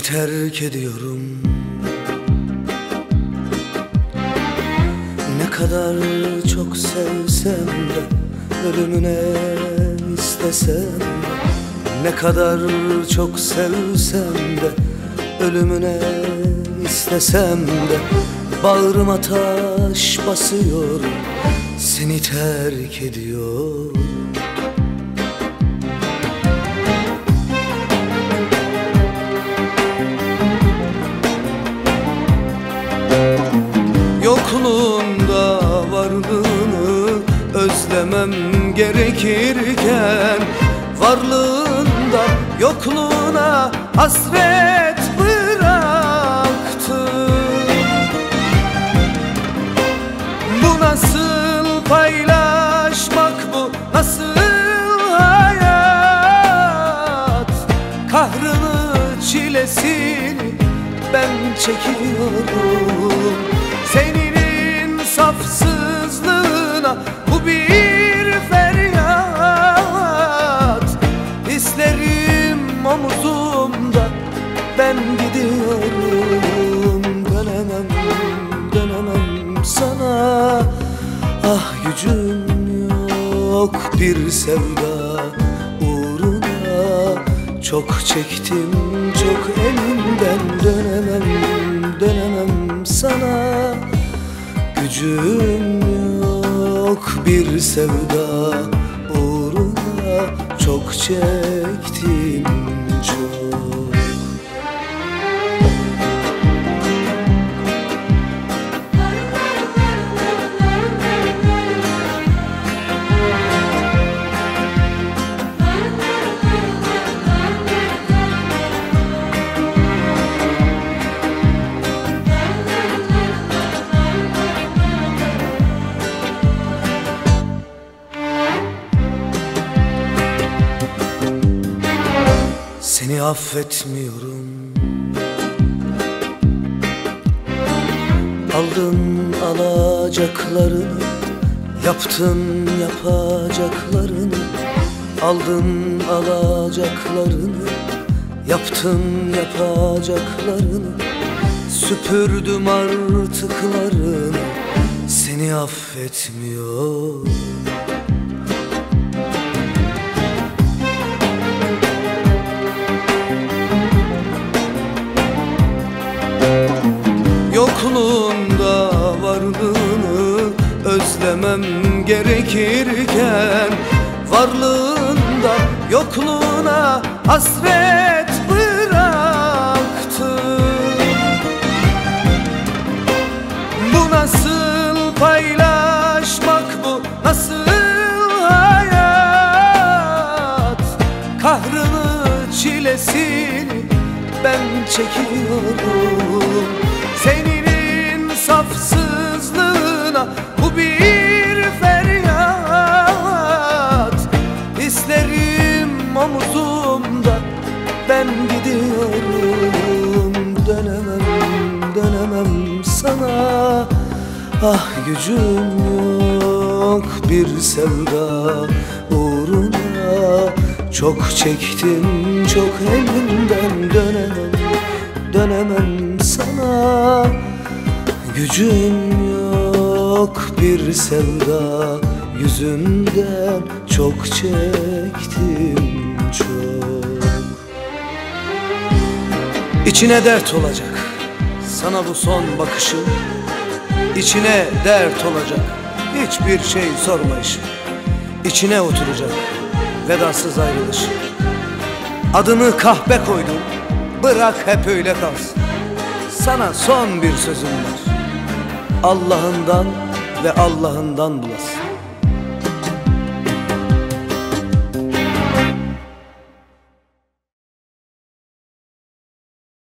terk ediyorum. Ne kadar çok sevsem de Ölümüne istesem Ne kadar çok sevsem de Ölümüne istesem de Bağrıma taş basıyor Seni terk ediyor özlemem gerekirken Varlığında yokluğuna hasret bıraktı Bu nasıl paylaşmak bu nasıl hayat? Kahrını çilesini ben çekiyorum gücüm yok bir sevda uğruna. Çok çektim çok elimden dönemem dönemem sana. Gücüm yok bir sevda uğruna. Çok çektim çok Seni affetmiyorum. Aldın alacaklarını Yaptın yapacaklarını. Aldın alacaklarını Yaptın yapacaklarını. Süpürdüm artıklarını. Seni affetmiyorum özlemem gerekirken Varlığında yokluğuna hasret bıraktı Bu nasıl paylaşmak bu nasıl hayat? Kahrını çilesini ben çekiyorum Ah gücüm yok bir sevda uğruna. Çok çektim çok elimden dönemem Dönemem sana. Gücüm yok bir sevda yüzünden Çok çektim çok. İçine dert olacak sana bu son bakışım İçine dert olacak. Hiçbir şey sormayışım İçine oturacak. Vedasız ayrılış. Adını kahpe koydum bırak hep öyle kalsın. Sana son bir sözüm var. Allah'ından ve Allah'ından bulasın